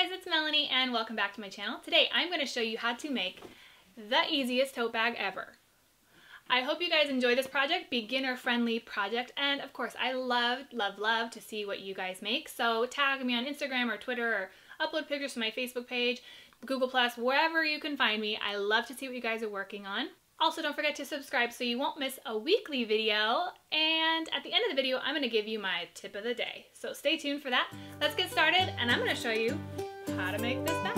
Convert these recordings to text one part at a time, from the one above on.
guys, it's Melanie and welcome back to my channel. Today I'm going to show you how to make the easiest tote bag ever. I hope you guys enjoy this project, beginner friendly project, and of course I love, love, love to see what you guys make, so tag me on Instagram or Twitter or upload pictures to my Facebook page, Google+, wherever you can find me. I love to see what you guys are working on. Also, don't forget to subscribe so you won't miss a weekly video. And at the end of the video, I'm gonna give you my tip of the day. So stay tuned for that. Let's get started, and I'm gonna show you how to make this bag.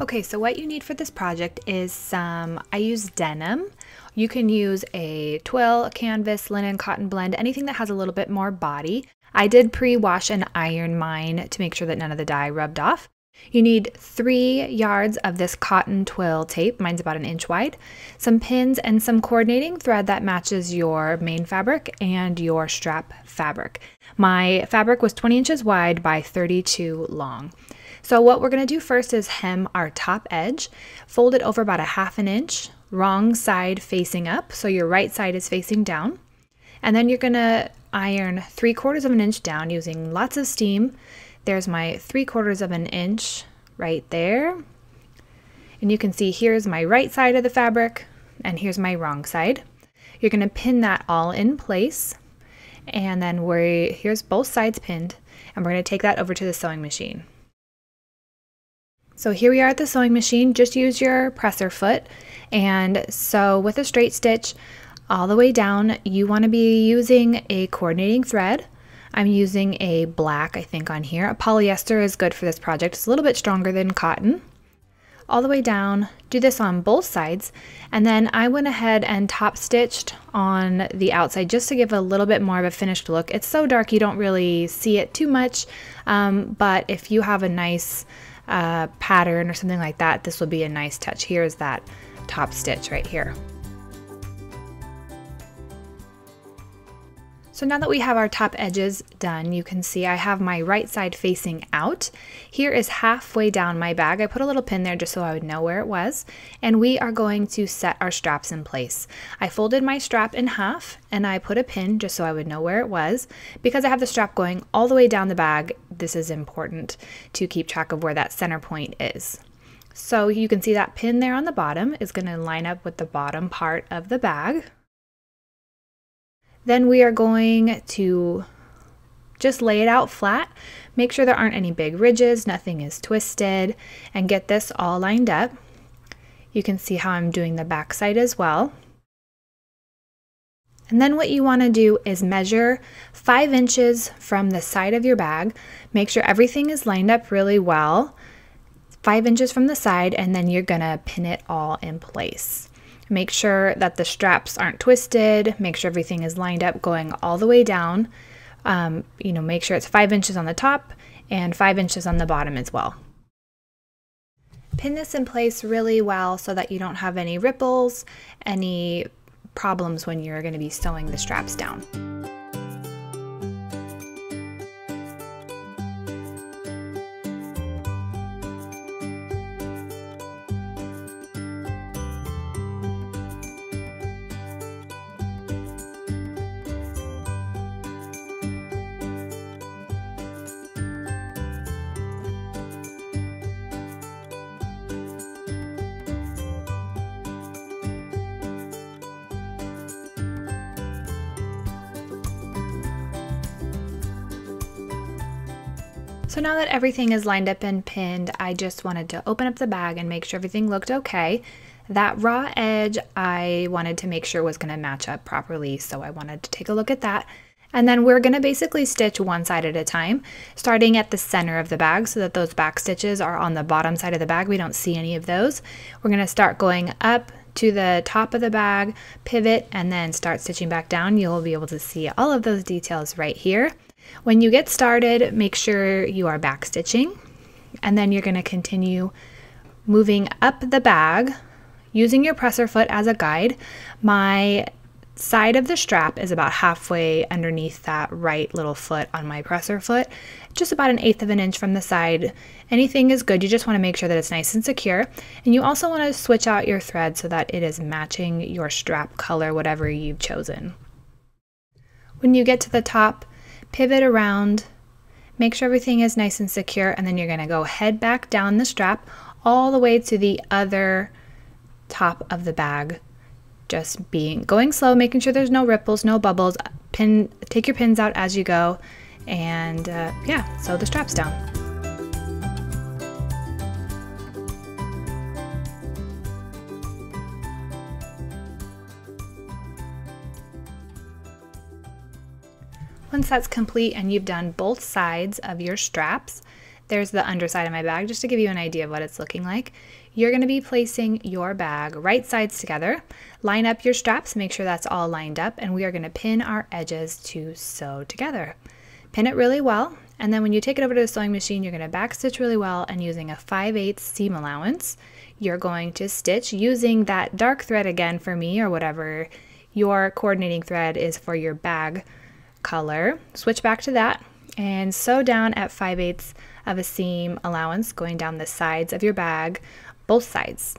Okay, so what you need for this project is some, I use denim. You can use a twill, a canvas, linen, cotton blend, anything that has a little bit more body. I did pre-wash and iron mine to make sure that none of the dye rubbed off. You need three yards of this cotton twill tape, mine's about an inch wide, some pins and some coordinating thread that matches your main fabric and your strap fabric. My fabric was 20 inches wide by 32 long. So what we're gonna do first is hem our top edge, fold it over about a half an inch, wrong side facing up, so your right side is facing down. And then you're gonna iron three quarters of an inch down using lots of steam. There's my three quarters of an inch right there. And you can see here's my right side of the fabric and here's my wrong side. You're gonna pin that all in place. And then we're, here's both sides pinned and we're gonna take that over to the sewing machine. So here we are at the sewing machine, just use your presser foot and sew with a straight stitch all the way down, you want to be using a coordinating thread. I'm using a black, I think, on here. A polyester is good for this project. It's a little bit stronger than cotton. All the way down, do this on both sides, and then I went ahead and top stitched on the outside just to give a little bit more of a finished look. It's so dark you don't really see it too much, um, but if you have a nice uh, pattern or something like that, this will be a nice touch. Here's that top stitch right here. So now that we have our top edges done, you can see I have my right side facing out. Here is halfway down my bag. I put a little pin there just so I would know where it was. And we are going to set our straps in place. I folded my strap in half and I put a pin just so I would know where it was. Because I have the strap going all the way down the bag, this is important to keep track of where that center point is. So you can see that pin there on the bottom is going to line up with the bottom part of the bag. Then we are going to just lay it out flat. Make sure there aren't any big ridges, nothing is twisted, and get this all lined up. You can see how I'm doing the back side as well. And then what you want to do is measure five inches from the side of your bag. Make sure everything is lined up really well. Five inches from the side, and then you're going to pin it all in place. Make sure that the straps aren't twisted. Make sure everything is lined up going all the way down. Um, you know, make sure it's five inches on the top and five inches on the bottom as well. Pin this in place really well so that you don't have any ripples, any problems when you're going to be sewing the straps down. So now that everything is lined up and pinned, I just wanted to open up the bag and make sure everything looked okay. That raw edge I wanted to make sure was going to match up properly, so I wanted to take a look at that. And then we're going to basically stitch one side at a time, starting at the center of the bag so that those back stitches are on the bottom side of the bag. We don't see any of those. We're going to start going up to the top of the bag, pivot, and then start stitching back down. You'll be able to see all of those details right here. When you get started, make sure you are back stitching and then you're going to continue moving up the bag using your presser foot as a guide. My side of the strap is about halfway underneath that right little foot on my presser foot, just about an eighth of an inch from the side. Anything is good, you just want to make sure that it's nice and secure. And you also want to switch out your thread so that it is matching your strap color, whatever you've chosen. When you get to the top, pivot around, make sure everything is nice and secure, and then you're gonna go head back down the strap all the way to the other top of the bag. Just being going slow, making sure there's no ripples, no bubbles. Pin, take your pins out as you go, and uh, yeah, sew the straps down. Once that's complete and you've done both sides of your straps, there's the underside of my bag just to give you an idea of what it's looking like. You're going to be placing your bag right sides together. Line up your straps, make sure that's all lined up, and we are going to pin our edges to sew together. Pin it really well, and then when you take it over to the sewing machine, you're going to backstitch really well and using a 5 8 seam allowance, you're going to stitch using that dark thread again for me or whatever your coordinating thread is for your bag color. Switch back to that and sew down at 5 eighths of a seam allowance going down the sides of your bag, both sides.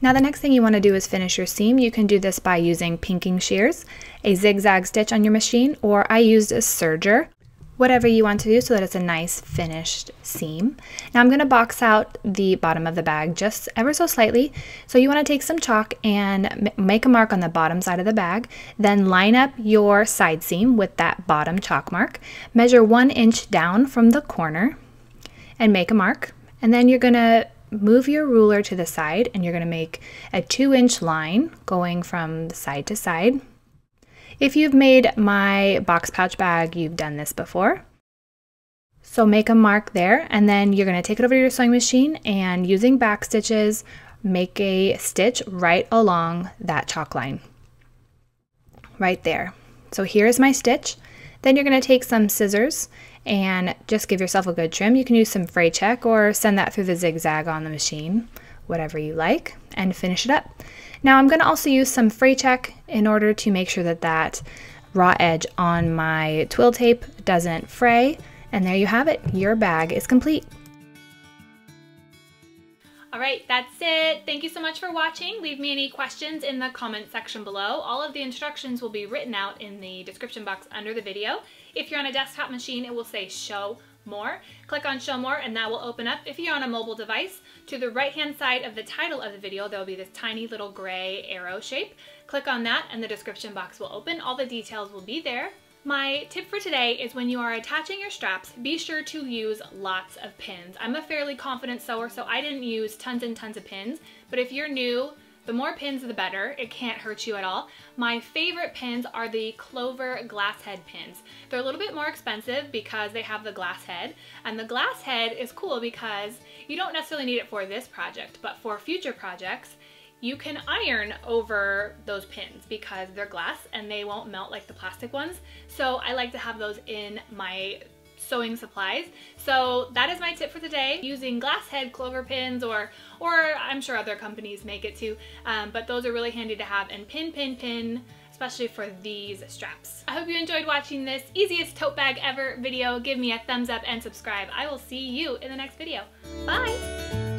Now the next thing you want to do is finish your seam. You can do this by using pinking shears, a zigzag stitch on your machine, or I used a serger whatever you want to do so that it's a nice finished seam. Now I'm going to box out the bottom of the bag just ever so slightly. So you want to take some chalk and make a mark on the bottom side of the bag, then line up your side seam with that bottom chalk mark. Measure one inch down from the corner and make a mark. And then you're going to move your ruler to the side and you're going to make a two inch line going from side to side if you've made my box pouch bag, you've done this before. So make a mark there and then you're going to take it over to your sewing machine and using back stitches, make a stitch right along that chalk line. Right there. So here's my stitch. Then you're going to take some scissors and just give yourself a good trim. You can use some fray check or send that through the zigzag on the machine, whatever you like, and finish it up. Now I'm going to also use some fray check in order to make sure that that raw edge on my twill tape doesn't fray. And there you have it, your bag is complete. All right, that's it. Thank you so much for watching. Leave me any questions in the comment section below. All of the instructions will be written out in the description box under the video. If you're on a desktop machine, it will say show more. Click on show more and that will open up. If you're on a mobile device, to the right hand side of the title of the video, there will be this tiny little gray arrow shape. Click on that and the description box will open. All the details will be there. My tip for today is when you are attaching your straps, be sure to use lots of pins. I'm a fairly confident sewer, so I didn't use tons and tons of pins, but if you're new, the more pins, the better. It can't hurt you at all. My favorite pins are the Clover glass head pins. They're a little bit more expensive because they have the glass head. And the glass head is cool because you don't necessarily need it for this project, but for future projects, you can iron over those pins because they're glass and they won't melt like the plastic ones. So I like to have those in my sewing supplies. So that is my tip for the day, using glass head clover pins or, or I'm sure other companies make it too, um, but those are really handy to have and pin, pin, pin, especially for these straps. I hope you enjoyed watching this easiest tote bag ever video. Give me a thumbs up and subscribe. I will see you in the next video. Bye!